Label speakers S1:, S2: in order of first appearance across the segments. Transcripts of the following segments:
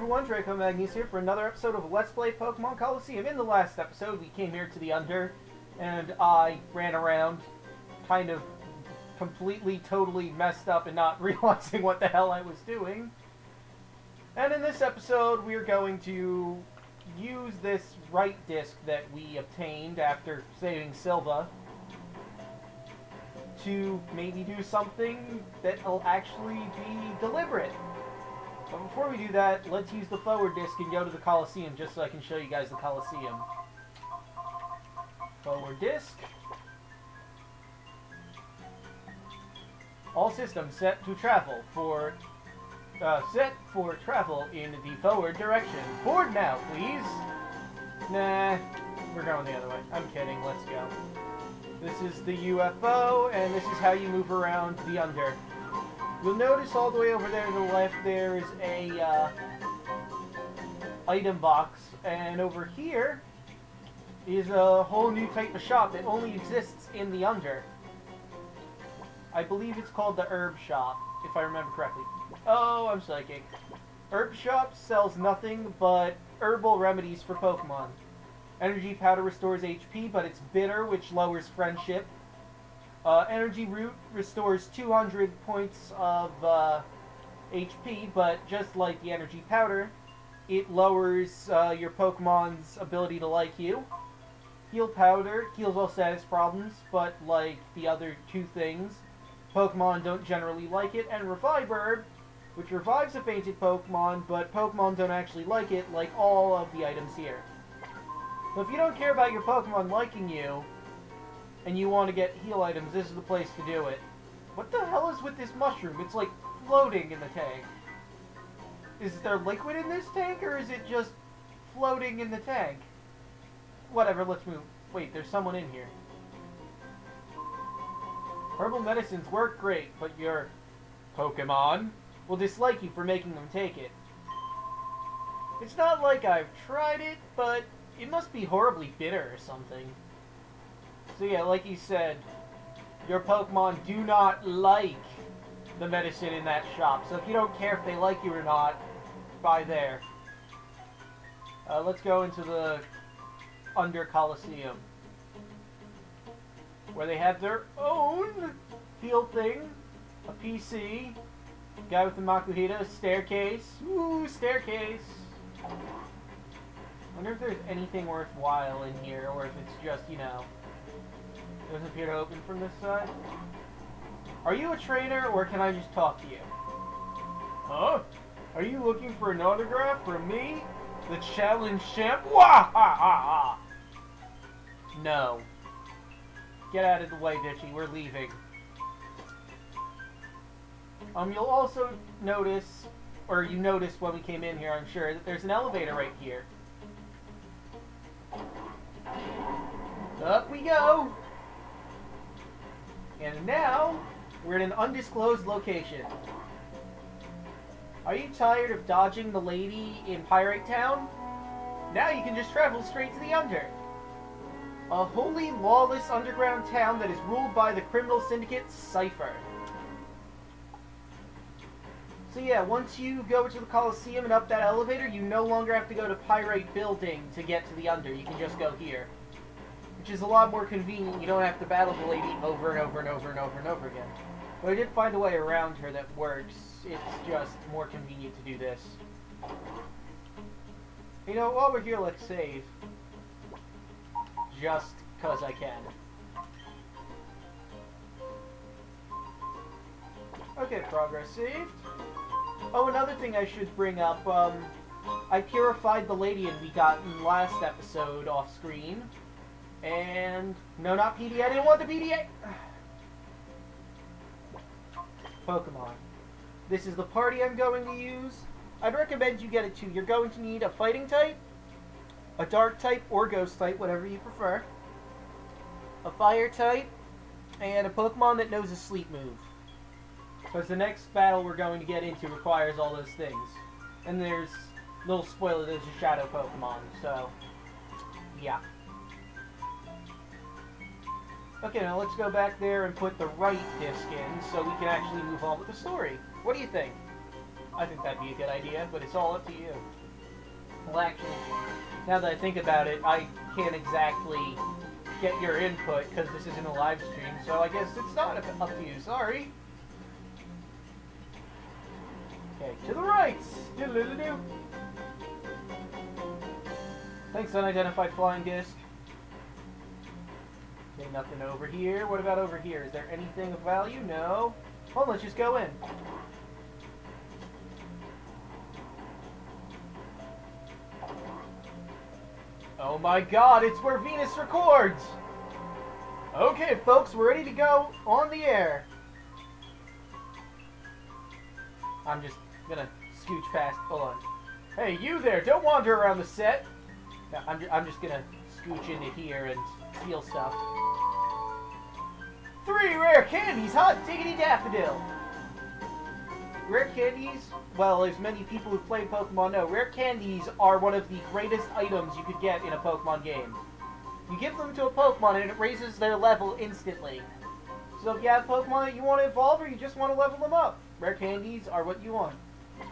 S1: everyone, Draco Magnius here for another episode of Let's Play Pokemon Colosseum. In the last episode, we came here to the Under, and I ran around, kind of completely, totally messed up and not realizing what the hell I was doing. And in this episode, we're going to use this right disc that we obtained after saving Silva to maybe do something that'll actually be deliberate. But before we do that, let's use the forward disc and go to the Colosseum just so I can show you guys the Colosseum. Forward disc. All systems set to travel for uh, set for travel in the forward direction. Board now, please. Nah, we're going the other way. I'm kidding. Let's go. This is the UFO, and this is how you move around the under. You'll notice all the way over there to the left there is a uh, item box, and over here is a whole new type of shop that only exists in the under. I believe it's called the Herb Shop, if I remember correctly. Oh, I'm psychic. Herb Shop sells nothing but herbal remedies for Pokemon. Energy Powder restores HP, but it's bitter, which lowers friendship. Uh, Energy Root restores 200 points of uh, HP, but just like the Energy Powder, it lowers uh, your Pokemon's ability to like you. Heal Powder heals all status problems, but like the other two things, Pokemon don't generally like it. And Revive Herb, which revives a fainted Pokemon, but Pokemon don't actually like it, like all of the items here. So if you don't care about your Pokemon liking you, and you want to get heal items, this is the place to do it. What the hell is with this mushroom? It's like floating in the tank. Is there liquid in this tank, or is it just floating in the tank? Whatever, let's move. Wait, there's someone in here. Herbal medicines work great, but your Pokemon will dislike you for making them take it. It's not like I've tried it, but it must be horribly bitter or something. So yeah, like you said, your Pokemon do not like the medicine in that shop. So if you don't care if they like you or not, buy there. Uh, let's go into the Under Colosseum. Where they have their own field thing, a PC, guy with the Makuhita, staircase, ooh, staircase. wonder if there's anything worthwhile in here, or if it's just, you know, doesn't appear to open from this side. Are you a trainer, or can I just talk to you? Huh? Are you looking for an autograph from me? The challenge champ? Wah ha ha ha! No. Get out of the way, Ditchy. We're leaving. Um, you'll also notice, or you noticed when we came in here, I'm sure, that there's an elevator right here. Up we go! And now, we're in an undisclosed location. Are you tired of dodging the lady in Pyrite Town? Now you can just travel straight to the Under. A wholly lawless underground town that is ruled by the criminal syndicate Cipher. So yeah, once you go to the Colosseum and up that elevator, you no longer have to go to Pyrite Building to get to the Under. You can just go here. Which is a lot more convenient. You don't have to battle the lady over and over and over and over and over again. But I did find a way around her that works. It's just more convenient to do this. You know, while we're here, let's save. Just because I can. Okay, progress saved. Oh, another thing I should bring up, um, I purified the lady and we got in last episode off screen. And, no, not PDA, I didn't want the PDA! Pokemon. This is the party I'm going to use. I'd recommend you get it too. You're going to need a fighting type, a dark type, or ghost type, whatever you prefer, a fire type, and a Pokemon that knows a sleep move. Because the next battle we're going to get into requires all those things. And there's, little spoiler, there's a Shadow Pokemon, so, yeah. Okay, now let's go back there and put the right disc in so we can actually move on with the story. What do you think? I think that'd be a good idea, but it's all up to you. Well, actually, now that I think about it, I can't exactly get your input because this isn't a live stream, so I guess it's not up to you. Sorry. Okay, to the right. Doodle-doodle-doo. Thanks, unidentified flying disc. Okay, nothing over here. What about over here? Is there anything of value? No. Well, let's just go in. Oh my god, it's where Venus records! Okay, folks, we're ready to go on the air. I'm just gonna scooch past. Hold on. Hey, you there! Don't wander around the set! No, I'm, I'm just gonna scooch into here and steal stuff. Three rare candies! Hot diggity daffodil! Rare candies, well, as many people who play Pokemon know, rare candies are one of the greatest items you could get in a Pokemon game. You give them to a Pokemon and it raises their level instantly. So if you have Pokemon that you want to evolve or you just want to level them up, rare candies are what you want.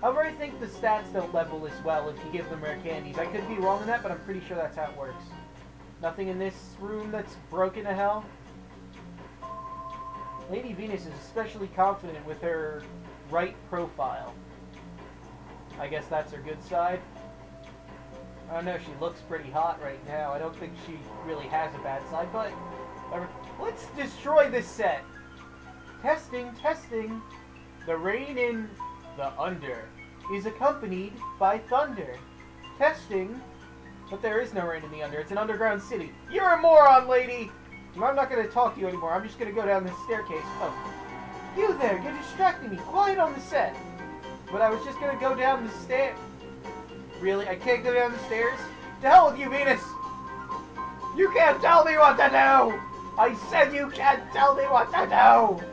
S1: However, I think the stats don't level as well if you give them rare candies. I could be wrong on that, but I'm pretty sure that's how it works. Nothing in this room that's broken to hell. Lady Venus is especially confident with her right profile. I guess that's her good side. I don't know, she looks pretty hot right now. I don't think she really has a bad side, but... Whatever. Let's destroy this set! Testing, testing. The rain in the under is accompanied by thunder. Testing. But there is no rain in the under. It's an underground city. You're a moron, lady! I'm not going to talk to you anymore. I'm just going to go down this staircase. Oh. You there! You're distracting me! Quiet on the set! But I was just gonna go down the stair. Really? I can't go down the stairs? To hell with you, Venus! You can't tell me what to do! I said you can't tell me what to do!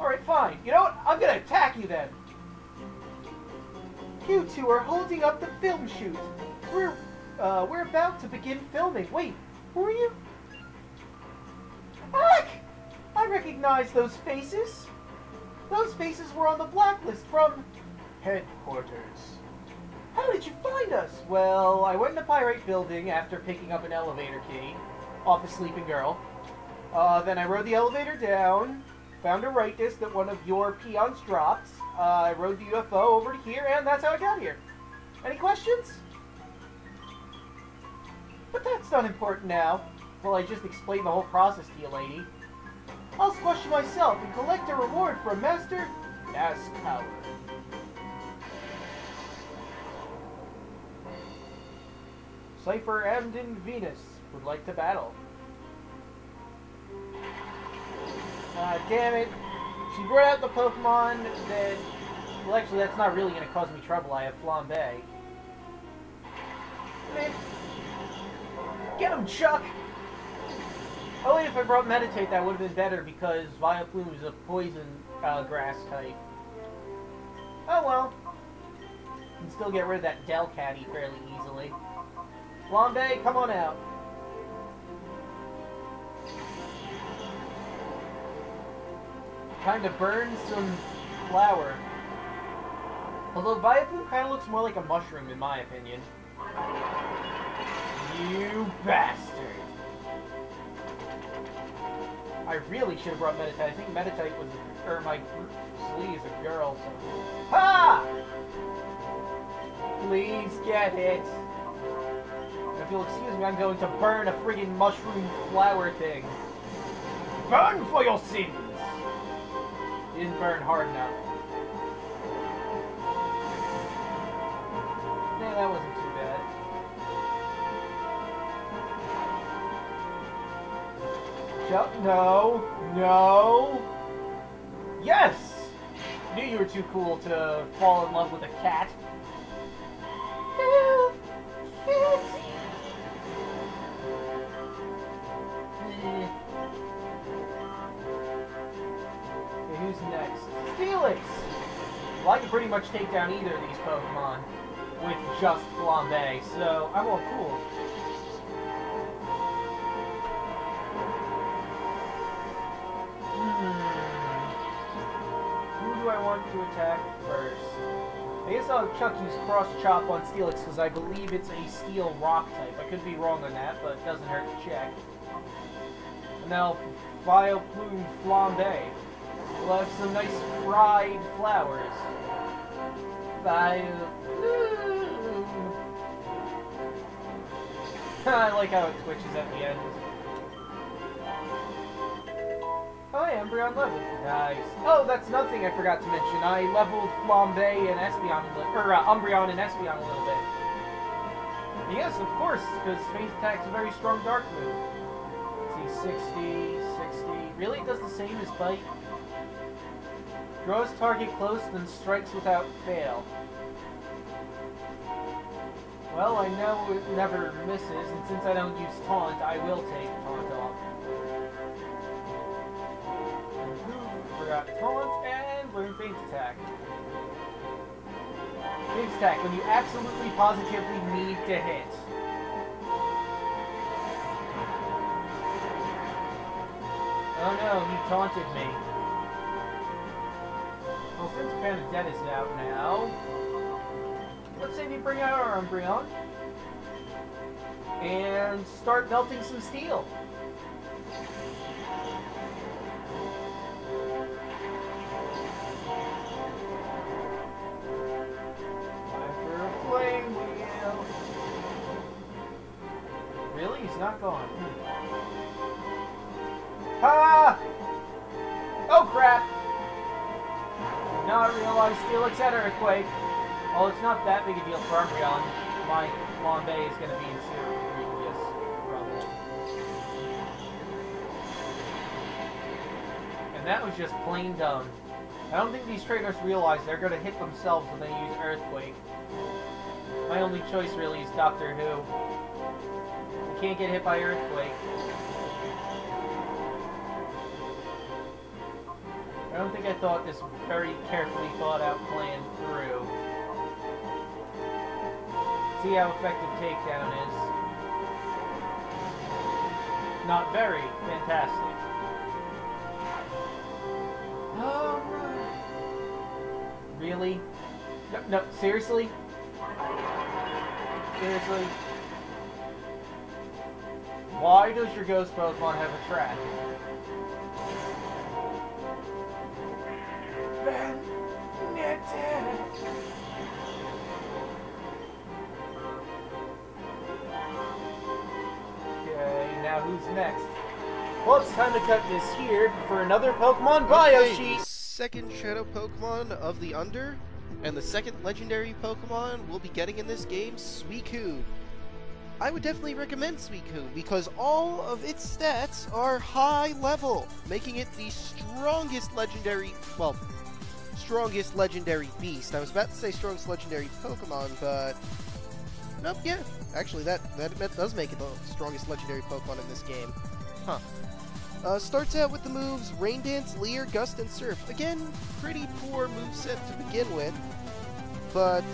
S1: Alright, fine. You know what? I'm gonna attack you then. You two are holding up the film shoot. We're, uh, we're about to begin filming. Wait, who are you? Heck! I recognize those faces. Those faces were on the blacklist from headquarters. How did you find us? Well, I went in the Pyrite building after picking up an elevator key off a sleeping girl. Uh, then I rode the elevator down, found a right disc that one of your peons dropped. Uh, I rode the UFO over to here, and that's how I got here. Any questions? But that's not important now. Well, I just explained the whole process to you, lady. I'll squash you myself and collect a reward for master Nascour. Cipher Admin Venus would like to battle. Ah, damn it. She brought out the Pokemon that... Well, actually, that's not really going to cause me trouble. I have Flambe. Get him, Chuck! Only if I brought Meditite, that would have been better because Vileplume is a poison uh, grass type. Oh well. Can still get rid of that Delcatty fairly easily. Flambe, come on out. Time to burn some flour. Although Vileplume kind of looks more like a mushroom in my opinion. You bastard. I really should have brought Meditite. I think Meditite was, or my Slee is a girl. So. Ha! Please get it. If you'll excuse me, I'm going to burn a friggin' mushroom flower thing. Burn for your sins! Didn't burn hard enough. Yeah, that wasn't Jump. No. No. Yes! Knew you were too cool to fall in love with a cat. Okay, who's next? Felix! Well, I can pretty much take down either of these Pokemon with just Flambe, so I'm all cool. Attack first? I guess I'll Chuck use Cross Chop on Steelix because I believe it's a steel rock type. I could be wrong on that, but it doesn't hurt to check. And now, Vileplume Flambe. We'll have some nice fried flowers. Vileplume. I like how it twitches at the end. Oh, leveled. Nice. Oh, that's nothing I forgot to mention. I leveled Flambe and Espeon, or uh, Umbreon and Espeon a little bit. Yes, of course, because Phase Attack's a very strong Dark move. Let's see, 60, 60. Really? It does the same as Bite? Draws target close, then strikes without fail. Well, I know it never misses, and since I don't use Taunt, I will take Taunt Forgot Taunt, and learn Feint Attack. Feint Attack, when you absolutely positively need to hit. Oh no, he taunted me. Well, since Panadette is out now, let's say we bring out our Umbreon and start melting some steel. Realize Steelix had Earthquake. Well, it's not that big a deal for Umbreon. My Bombay is going to be in serious trouble. And that was just plain dumb. I don't think these trainers realize they're going to hit themselves when they use Earthquake. My only choice really is Doctor Who. You can't get hit by Earthquake. I don't think I thought this very carefully thought out plan through. See how effective takedown is. Not very. Fantastic. Really? No, no, seriously? Seriously? Why does your ghost Pokemon have a track? Who's next? Well, it's time to cut this here for another Pokemon bio
S2: Okay,
S1: sheet.
S2: second Shadow Pokemon of the Under, and the second legendary Pokemon we'll be getting in this game, Suicune. I would definitely recommend Suicune because all of its stats are high level, making it the strongest legendary, well, strongest legendary beast. I was about to say strongest legendary Pokemon, but nope, yeah, actually that that, does make it the strongest legendary Pokemon in this game. Huh. Uh, starts out with the moves Rain Dance, Leer, Gust, and Surf. Again, pretty poor moveset to begin with, but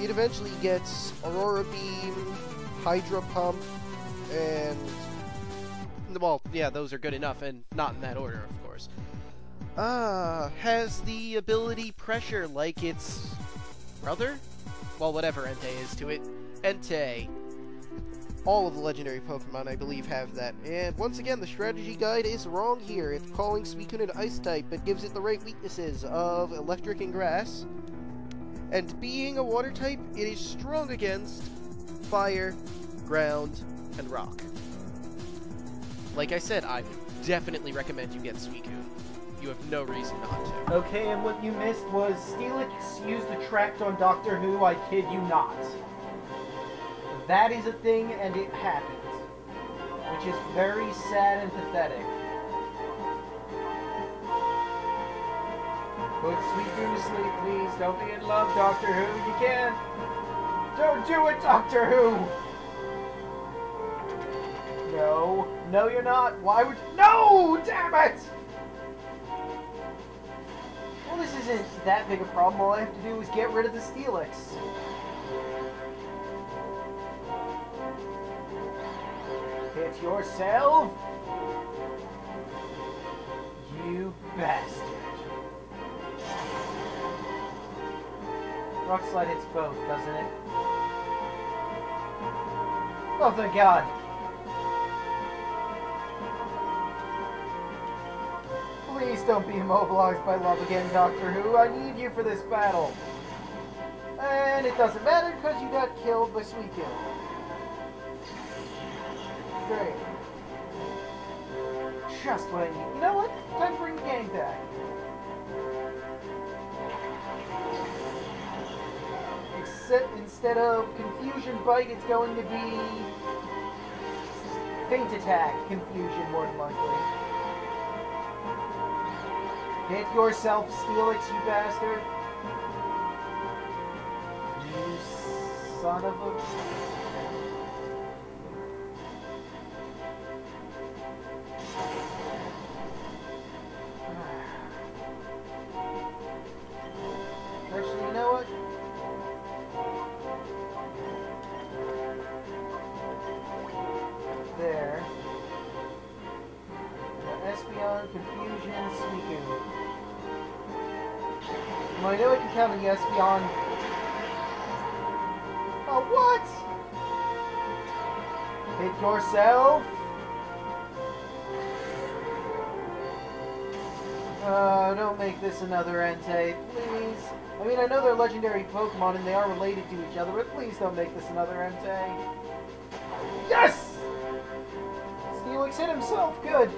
S2: it eventually gets Aurora Beam, Hydro Pump, and. Well, yeah, those are good enough, and not in that order, of course. Ah, has the ability Pressure like its brother? Well, whatever Entei is to it. Entei all of the legendary Pokemon, I believe, have that. And once again, the strategy guide is wrong here. It's calling Suicune an Ice type, but gives it the right weaknesses of Electric and Grass. And being a Water type, it is strong against Fire, Ground, and Rock. Like I said, I definitely recommend you get Suicune. You have no reason not to.
S1: Okay, and what you missed was Steelix used Attract on Doctor Who, I kid you not. That is a thing, and it happened. Which is very sad and pathetic. Put Suicune to sleep, please. Don't be in love, Doctor Who. You can't. Don't do it, Doctor Who! No. No, you're not. Why would... you? No! Damn it! Isn't that big a problem. All I have to do is get rid of the Steelix. Hit yourself! You bastard. Rock slide hits both, doesn't it? Oh, thank God. Please don't be immobilized by love again, Doctor Who. I need you for this battle. And it doesn't matter because you got killed by Suicune. Great. Just what I need. You know what? Time to bring the gang back. Except instead of confusion bite, it's going to be faint attack confusion more than likely. Hit yourself, Steelix, you bastard. You son of a... another Entei, please. I mean, I know they're legendary Pokemon and they are related to each other, but please don't make this another Entei. Yes! Steelix hit himself, good.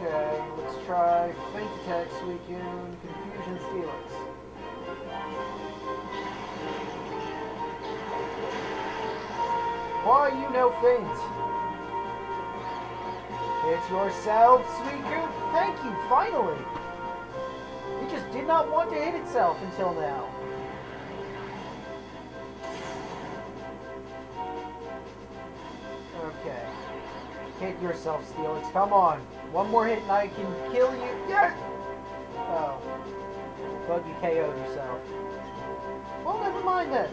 S1: Okay, let's try Faint Attack, Suicune, Confusion, Steelix. Why you no faint? Hit yourself, Suicune! Thank you, finally! It just did not want to hit itself until now. Okay. Hit yourself, Steelix. Come on. One more hit and I can kill you. Yes! Oh. But you KO'd yourself. Well, never mind then.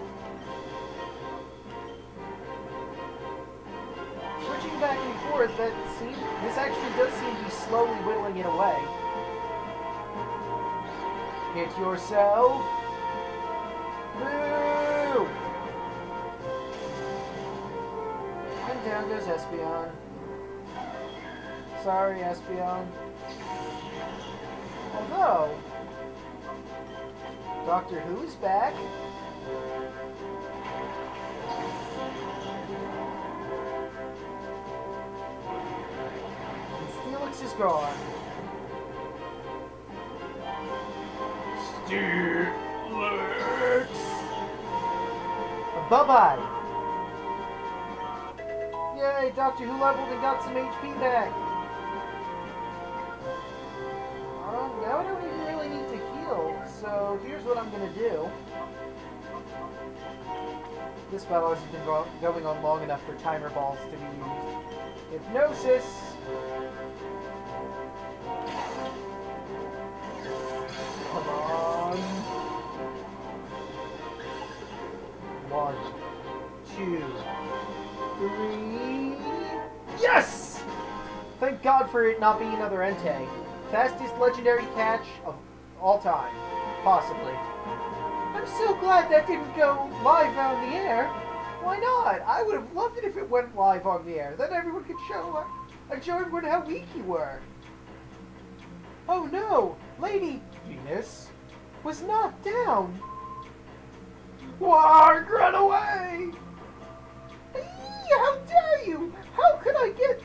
S1: Switching back and forth, that this actually does seem to be slowly whittling it away. Hit yourself. Boo! And down goes Espeon. Sorry, Espeon. Although, Doctor Who's back. Is. Steelix! Bye-bye! Yay, Doctor Who leveled and got some HP back! Um, now I don't even really need to heal, so here's what I'm gonna do. This battle has been going on long enough for timer balls to be used. Hypnosis! God for it not being another Entei. Fastest legendary catch of all time. Possibly. I'm so glad that didn't go live on the air. Why not? I would have loved it if it went live on the air. Then everyone could show show everyone how weak you were. Oh no! Lady Venus was knocked down. Warg, run away! Eee, how dare you! How could I get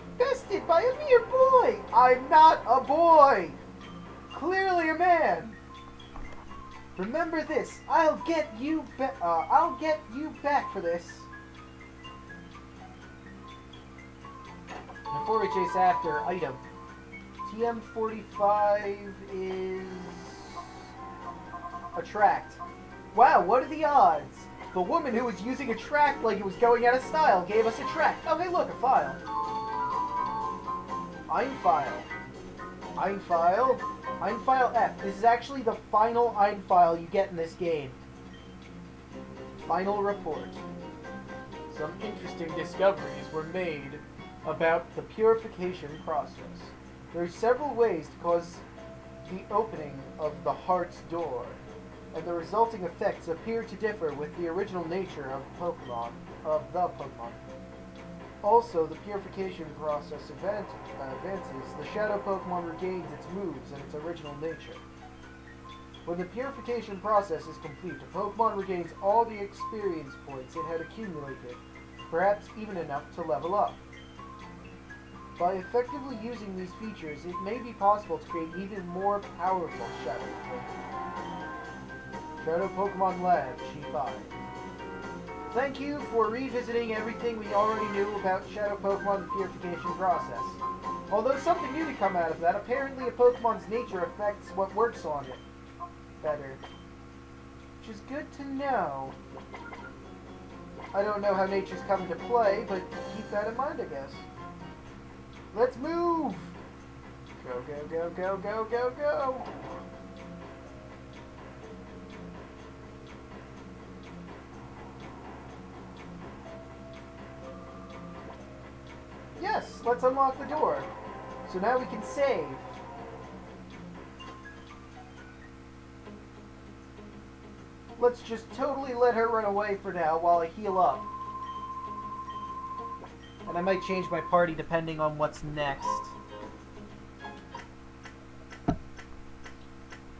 S1: by a mere boy? I'm not a boy! Clearly a man! Remember this, I'll get you ba- uh, I'll get you back for this. Before we chase after, item. TM45 is... Attract. Wow, what are the odds? The woman who was using attract like it was going out of style gave us attract. Oh, hey, look, a file. Einfile. Einfile. Einfile F. This is actually the final Einfile you get in this game. Final report. Some interesting discoveries were made about the purification process. There are several ways to cause
S3: the opening of the heart's door, and the resulting effects appear to differ with the original nature of Pokemon, of the Pokemon. Also, the purification process event, uh, advances, the Shadow Pokemon regains its moves and its original nature. When the purification process is complete, a Pokemon regains all the experience points it had accumulated, perhaps even enough to level up. By effectively using these features, it may be possible to create even more powerful Shadow Pokemon. Shadow Pokemon Lab, G5. Thank you for revisiting everything we already knew about Shadow Pokemon the purification process. Although something new to come out of that, apparently a Pokemon's nature affects what works on it better. Which is good to know. I don't know how nature's coming to play, but keep that in mind, I guess. Let's move! Go, go, go, go, go, go, go! Yes, let's unlock the door. So now we can save. Let's just totally let her run away for now while I heal up.
S1: And I might change my party depending on what's next.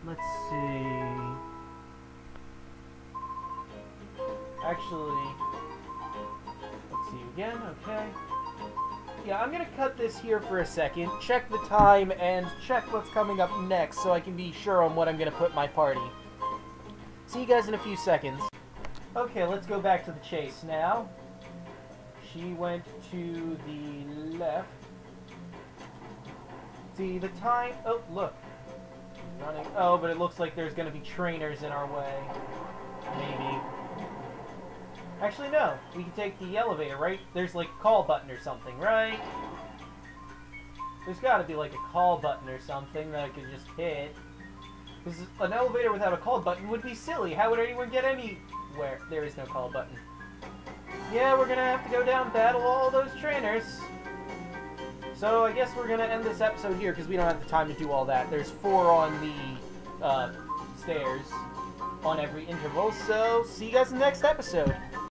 S1: Let's see. Actually, let's see again, okay. Yeah, I'm gonna cut this here for a second, check the time, and check what's coming up next so I can be sure on what I'm gonna put my party. See you guys in a few seconds. Okay, let's go back to the chase now. She went to the left. See, the time... Oh, look. Running... Oh, but it looks like there's going to be trainers in our way. Maybe. Actually, no. We can take the elevator, right? There's like a call button or something, right? There's got to be like a call button or something that I could just hit. Because an elevator without a call button would be silly. How would anyone get anywhere? There is no call button. Yeah, we're gonna have to go down battle all those trainers. So I guess we're gonna end this episode here because we don't have the time to do all that. There's four on the uh, stairs on every interval. So see you guys in the next episode.